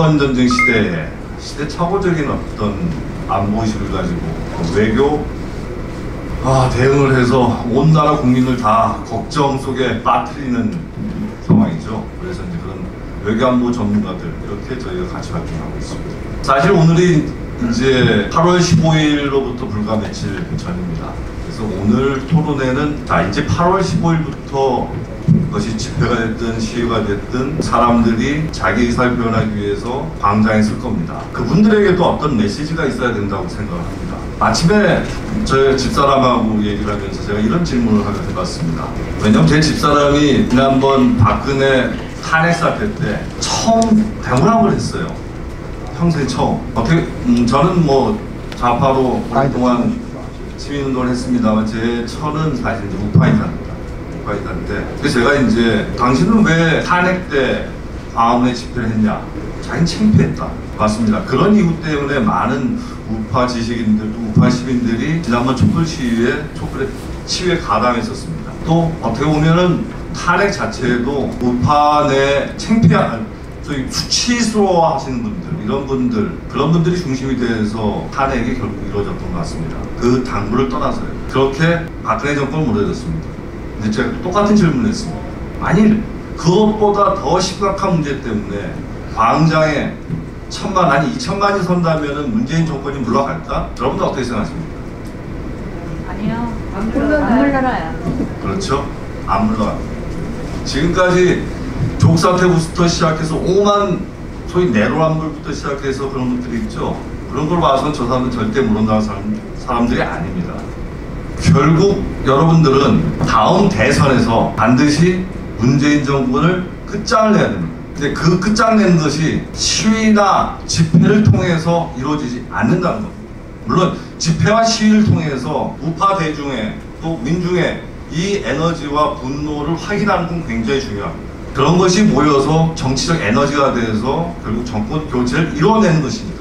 패권 전쟁 시대에 시대착오적인 어떤 안보의식을 가지고 외교 아, 대응을 해서 온 나라 국민을 다 걱정 속에 빠뜨리는 상황이죠. 그래서 이제 그런 외교안보 전문가들 이렇게 저희가 같이 활동하고 있습니다. 사실 오늘이 이제 8월 15일로부터 불과 며칠 전입니다. 그래서 오늘 토론회는 자 이제 8월 15일부터 그것이 집회가 됐든 시위가 됐든 사람들이 자기 의사를 표현하기 위해서 광장에 설 겁니다. 그분들에게도 어떤 메시지가 있어야 된다고 생각을 합니다. 아침에 저희 집사람하고 얘기를 하면서 제가 이런 질문을 하게 해봤습니다. 왜냐면 제 집사람이 지난번 박근혜 탄핵 사태 때 처음 대문함을 했어요. 평생 처음. 어떻게 음, 저는 뭐 좌파로 오랫동안 시민운동을 했습니다만 제 처는 사실 우파이사입니 다. 우파이사인데 그래서 제가 이제 당신은 왜 탄핵 때 광화문에 집회를 했냐? 자기는 창피했다. 맞습니다. 그런 이유 때문에 많은 우파 지식인들도 우파 시민들이 지난번 촛불 시위에 촛불에 시위에 가담했었습니다. 또 어떻게 보면은 탄핵 자체도 우파 내 창피한 저희 수치스러워 하시는 분들 이런 분들 그런 분들이 중심이 돼서 탄핵이 결국 이루어졌던 것 같습니다. 그 당부를 떠나서요. 그렇게 박근혜 정권을 무너졌습니다. 근데 제가 똑같은 질문을 했습니다. 만일 그것보다 더 심각한 문제 때문에 광장에 천만 아니 이천만이 선다면은 문재인 정권이 물러갈까? 여러분들 어떻게 생각하십니까? 아니요. 안 물러나요. 그렇죠? 안 물러갑니다. 지금까지 족사태부터 시작해서 오만 소위 내로남불부터 시작해서 그런 것들이 있죠. 그런 걸 봐서는 저 사람은 절대 물러나는 사람, 사람들이 아닙니다. 결국 여러분들은 다음 대선에서 반드시 문재인 정권을 끝장을 내야 됩니다. 근데 그 끝장내는 것이 시위나 집회를 통해서 이루어지지 않는다는 겁니다. 물론 집회와 시위를 통해서 우파 대중의 또 민중의 이 에너지와 분노를 확인하는 건 굉장히 중요합니다. 그런 것이 모여서 정치적 에너지가 돼서 결국 정권 교체를 이뤄내는 것이니까.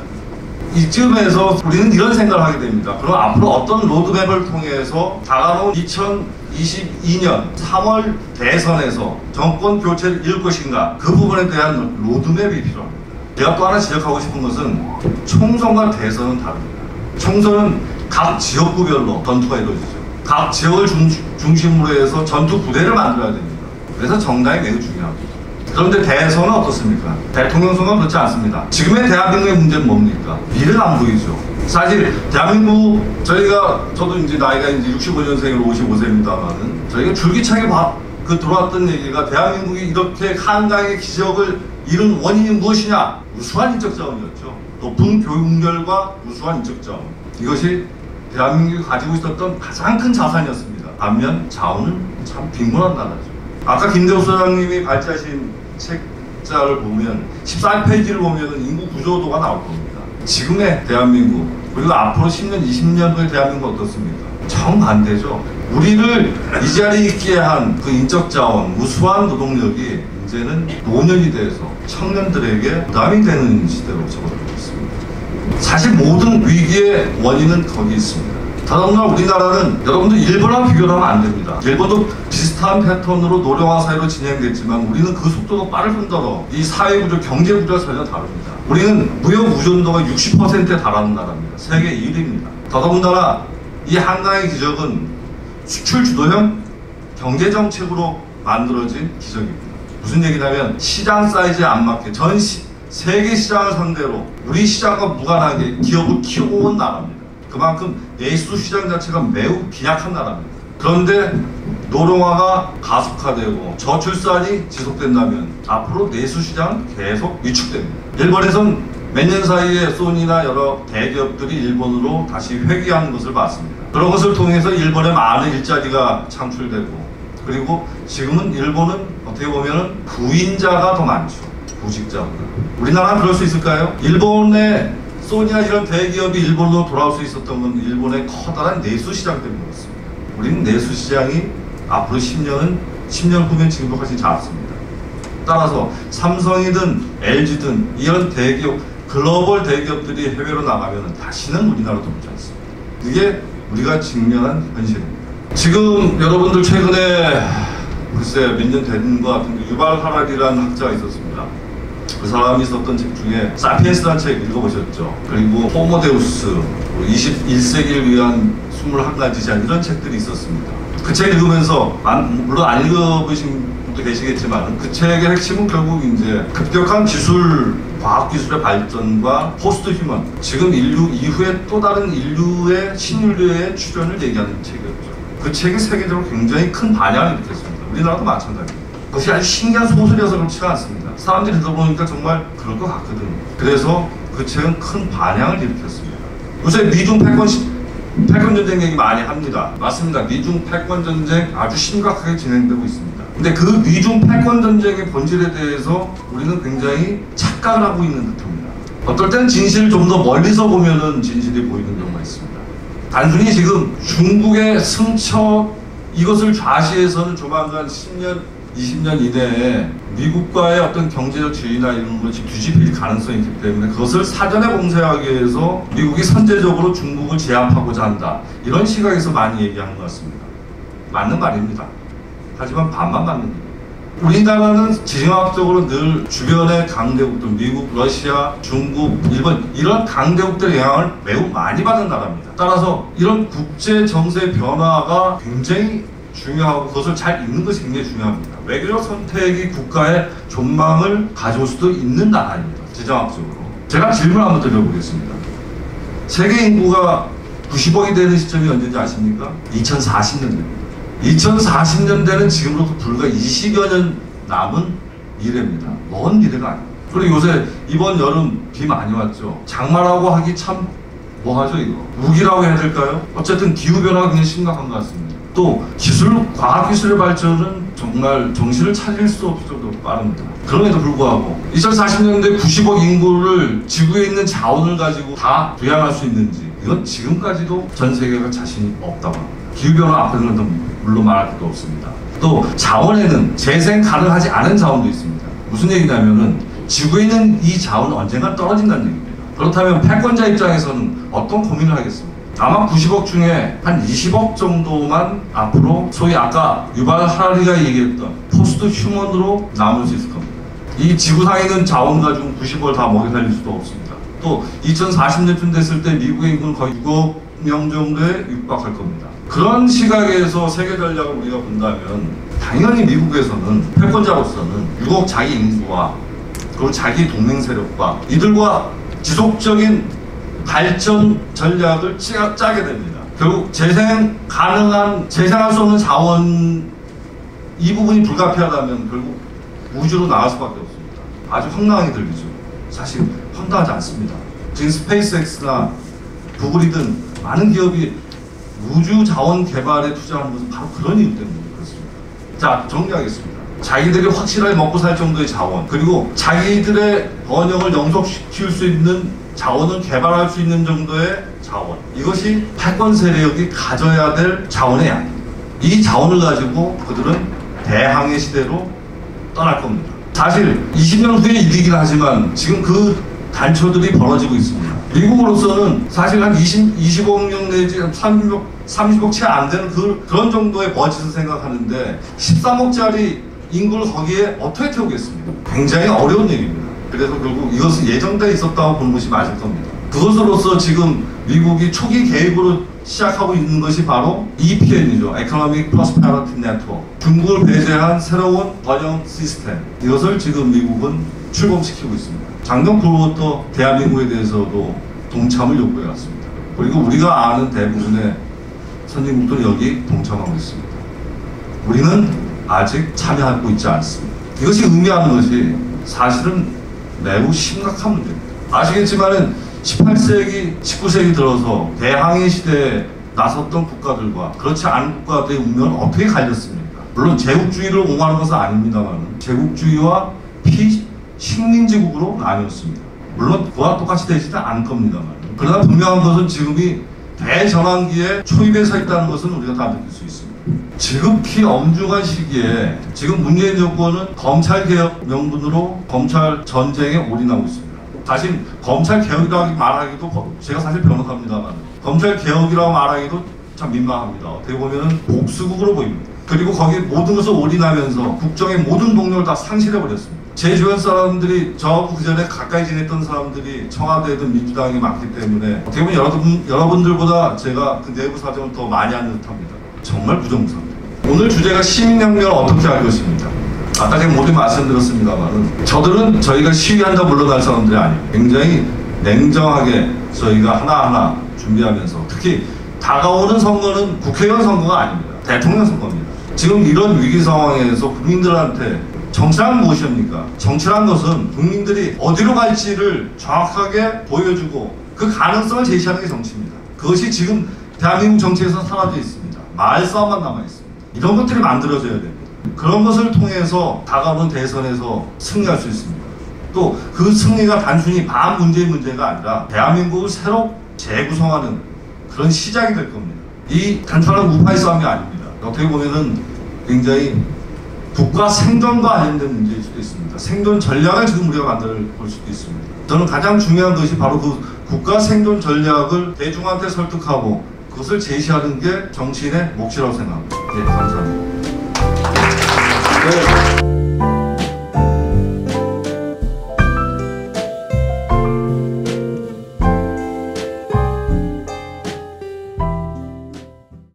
이쯤에서 우리는 이런 생각을 하게 됩니다. 그럼 앞으로 어떤 로드맵을 통해서 다가온 2022년 3월 대선에서 정권 교체를 이룰 것인가 그 부분에 대한 로드맵이 필요합니다. 제가 또 하나 지적하고 싶은 것은 총선과 대선은 다릅니다. 총선은 각 지역구별로 전투가 이루어지죠. 각 지역을 중, 중심으로 해서 전투 부대를 만들어야 됩니다. 그래서 정당이 매우 중요합니다. 그런데 대선은 어떻습니까? 대통령 선거는 그렇지 않습니다. 지금의 대한민국의 문제는 뭡니까? 미래가 안 보이죠. 사실 대한민국 저희가 저도 이제 나이가 이제 65년생으로 55세입니다만은 저희가 줄기차게 봐, 그 들어왔던 얘기가 대한민국이 이렇게 한강의 기적을 이룬 원인이 무엇이냐? 우수한 인적 자원이었죠. 높은 교육열과 우수한 인적 자원. 이것이 대한민국이 가지고 있었던 가장 큰 자산이었습니다. 반면 자원은 참 빈곤한 나라죠. 아까 김대호 소장님이 발제하신 책자를 보면 14페이지를 보면 인구 구조도가 나올 겁니다. 지금의 대한민국 그리고 앞으로 10년, 20년 후의 대한민국 어떻습니까? 정반대죠. 우리를 이 자리에 있게 한 그 인적 자원, 우수한 노동력이 이제는 노년이 돼서 청년들에게 부담이 되는 시대로 접어들고 있습니다. 사실 모든 위기의 원인은 거기 있습니다. 더군다나 우리나라는 여러분들 일본과 비교를 하면 안 됩니다. 일본도 비슷한 패턴으로 노령화 사회로 진행됐지만 우리는 그 속도가 빠를 뿐더러 이 사회 구조, 경제 구조가 전혀 다릅니다. 우리는 무역 의존도가 60%에 달하는 나라입니다. 세계 1위입니다. 더더군다나 이 한강의 기적은 수출 주도형 경제 정책으로 만들어진 기적입니다. 무슨 얘기냐면 시장 사이즈에 안 맞게 전 시, 세계 시장을 상대로 우리 시장과 무관하게 기업을 키워온 나라입니다. 그만큼 내수 시장 자체가 매우 빈약한 나라입니다. 그런데 노령화가 가속화되고 저출산이 지속된다면 앞으로 내수 시장은 계속 위축됩니다. 일본에선 몇 년 사이에 소니나 여러 대기업들이 일본으로 다시 회귀하는 것을 봤습니다. 그런 것을 통해서 일본에 많은 일자리가 창출되고 그리고 지금은 일본은 어떻게 보면 부인자가 더 많죠. 구직자보다. 우리나라는 그럴 수 있을까요? 일본의 소니나 이런 대기업이 일본으로 돌아올 수 있었던 건 일본의 커다란 내수 시장 때문이었습니다. 우리는 내수 시장이 앞으로 10년은 10년 후면 지금도 훨씬 작습니다. 따라서 삼성이든 LG든 이런 대기업 글로벌 대기업들이 해외로 나가면 다시는 우리나라도 오지 않습니다. 이게 우리가 직면한 현실입니다. 지금 여러분들 최근에 글쎄 몇 년 된 것 같은데 유발 하라리라는 학자가 있었습니다. 그 사람이 썼던 책 중에 사피엔스라는 책 읽어보셨죠? 그리고 호모데우스, 21세기를 위한 21가지 제안 이런 책들이 있었습니다. 그 책 읽으면서 안- 물론 안 읽어보신 분도 계시겠지만 그 책의 핵심은 결국 이제 급격한 기술 과학 기술의 발전과 post human 지금 인류 이후에 또 다른 인류의 신인류의 출현을 얘기하는 책이었죠. 그 책이 세계적으로 굉장히 큰 반향을 일으켰습니다. 우리나라도 마찬가지입니다. 그것이 아주 신기한 소설이어서 그렇지가 않습니다. 사람들이 들어보니까 정말 그럴 것 같거든요. 그래서 그 책은 큰 반향을 일으켰습니다. 요새 미중 패권 시- 패권 전쟁 얘기 많이 합니다. 맞습니다. 미중 패권 전쟁 아주 심각하게 진행되고 있습니다. 근데 그 미중 패권 전쟁의 본질에 대해서 우리는 굉장히 착각을 하고 있는 듯합니다. 어떨 땐 진실을 좀더 멀리서 보면은 진실이 보이는 경우가 있습니다. 단순히 지금 중국의 승처 이것을 좌시해서는 조만간 10년, 20년 이내에 미국과의 어떤 경제적 지위나 이런 것이 뒤집힐 가능성이 있기 때문에 그것을 사전에 봉쇄하기 위해서 미국이 선제적으로 중국을 제압하고자 한다. 이런 시각에서 많이 얘기하는 것 같습니다. 맞는 말입니다. 하지만 반만 맞는 겁니다. 우리나라는 지정학적으로 늘 주변의 강대국들, 미국, 러시아, 중국, 일본 이런 강대국들의 영향을 매우 많이 받는 나라입니다. 따라서 이런 국제 정세 변화가 굉장히 중요하고 그것을 잘 읽는 것이 굉장히 중요합니다. 외교적 선택이 국가의 존망을 가져올 수도 있는 나라입니다. 지정학적으로. 제가 질문 한번 드려보겠습니다. 세계 인구가 90억이 되는 시점이 언제인지 아십니까? 2040년대입니다. 2040년대는 지금으로부터 불과 20여 년 남은 미래입니다. 먼 미래가 아니에요. 그리고 요새 이번 여름 비 많이 왔죠. 장마라고 하기 참 뭐하죠 이거? 우기라고 해야 될까요? 어쨌든 기후변화가 굉장히 심각한 것 같습니다. 또 기술, 과학기술의 발전은 정말 정신을 차릴 수 없을 정도로 빠릅니다. 그럼에도 불구하고 2040년대 90억 인구를 지구에 있는 자원을 가지고 다 부양할 수 있는지 이건 지금까지도 전 세계가 자신이 없다고 합니다. 기후변화 앞에는 더 물론 말할 것도 없습니다. 또 자원에는 재생 가능하지 않은 자원도 있습니다. 무슨 얘기냐면은 지구에 있는 이 자원은 언젠가 떨어진다는 얘기입니다. 그렇다면 패권자 입장에서는 어떤 고민을 하겠습니까? 아마 90억 중에 한 20억 정도만 앞으로 소위 아까 유발 하라리가 얘기했던 포스트 휴먼으로 남을 수 있을 겁니다. 이 지구상에 있는 자원 가지고 90억을 다 먹여 살릴 수도 없습니다. 또 2040년쯤 됐을 때 미국의 인구는 거의 6억 명 정도에 육박할 겁니다. 그런 시각에서 세계 전략을 우리가 본다면 당연히 미국에서는 패권자로서는 6억 자기 인구와 그리고 자기 동맹 세력과 이들과 지속적인 발전 전략을 짜, 짜게 됩니다. 결국 재생 가능한 재생할 수 없는 자원 이 부분이 불가피하다면 결국 우주로 나갈 수밖에 없습니다. 아주 황당하게 들리죠. 사실 황당하지 않습니다. 지금 스페이스X나 구글이든 많은 기업이 우주 자원 개발에 투자하는 것은 바로 그런 이유 때문에 그렇습니다. 자 정리하겠습니다. 자기들이 확실하게 먹고 살 정도의 자원 그리고 자기들의 번영을 영속시킬 수 있는 자원을 개발할 수 있는 정도의 자원 이것이 패권 세력이 가져야 될 자원의 양입니다. 이 자원을 가지고 그들은 대항해 시대로 떠날 겁니다. 사실 20년 후의 일이긴 하지만 지금 그 단초들이 벌어지고 있습니다. 미국으로서는 사실 한 20, 20억 명 내지 30억, 30억 채 안 되는 그, 그런 정도의 버짓을 생각하는데 13억짜리 인구를 거기에 어떻게 태우겠습니까? 굉장히 어려운 얘기입니다. 그래서 결국 이것은 예정돼 있었다고 보는 것이 맞을 겁니다. 그것으로서 지금 미국이 초기 계획으로 시작하고 있는 것이 바로 EPN이죠. Economic Prosperity Network. 중국을 배제한 새로운 번영 시스템. 이것을 지금 미국은 출범시키고 있습니다. 장경프로부터 대한민국에 대해서도 동참을 요구해 왔습니다. 그리고 우리가 아는 대부분의 선진국도 여기 동참하고 있습니다. 우리는 아직 참여하고 있지 않습니다. 이것이 의미하는 것이 사실은 매우 심각한 문제입니다. 아시겠지만은 18세기, 19세기 들어서 대항해 시대에 나섰던 국가들과 그렇지 않은 국가들의 운명은 어떻게 갈렸습니까? 물론 제국주의를 옹호하는 것은 아닙니다만 제국주의와 피식민지국으로 나뉘었습니다. 물론 그와 똑같이 되지는 않을 겁니다만 그러나 분명한 것은 지금이 대전환기에 초입에 서 있다는 것은 우리가 다 느낄 수 있습니다. 지극히 엄중한 시기에 지금 문재인 정권은 검찰 개혁 명분으로 검찰 전쟁에 올인하고 있습니다. 사실 검찰 개혁이라고 말하기도 거- 제가 사실 변호사입니다만 검찰 개혁이라고 말하기도 참 민망합니다. 어떻게 보면은 복수국으로 보입니다. 그리고 거기에 모든 것을 올인하면서 국정의 모든 동력을 다 상실해 버렸습니다. 제 주변 사람들이 저하고 그 전에 가까이 지냈던 사람들이 청와대든 민주당이 많기 때문에 어떻게 보면 여러분, 여러분들보다 제가 그 내부 사정을 더 많이 아는 듯합니다. 정말 부정부상입니다. 오늘 주제가 시민혁명을 어떻게 할 것입니다. 아까 제가 모두 말씀드렸습니다만은 저들은 저희가 시위한다 물러날 사람들이 아니에요. 굉장히 냉정하게 저희가 하나하나 준비하면서 특히 다가오는 선거는 국회의원 선거가 아닙니다. 대통령 선거입니다. 지금 이런 위기 상황에서 국민들한테 정치란 무엇입니까? 정치란 것은 국민들이 어디로 갈지를 정확하게 보여주고 그 가능성을 제시하는 게 정치입니다. 그것이 지금 대한민국 정치에서 사라져 있습니다. 말 싸움만 남아 있습니다. 이런 것들이 만들어져야 됩니다. 그런 것을 통해서 다가오는 대선에서 승리할 수 있습니다. 또 그 승리가 단순히 반 문제의 문제가 아니라 대한민국을 새로 재구성하는 그런 시작이 될 겁니다. 이 단순한 우파의 싸움이 아닙니다. 어떻게 보면은 굉장히 국가 생존과 관련된 문제일 수도 있습니다. 생존 전략을 지금 우리가 만들어 볼 수도 있습니다. 저는 가장 중요한 것이 바로 그 국가 생존 전략을 대중한테 설득하고 그것을 제시하는 게 정치인의 몫이라고 생각합니다. 네, 감사합니다. 네.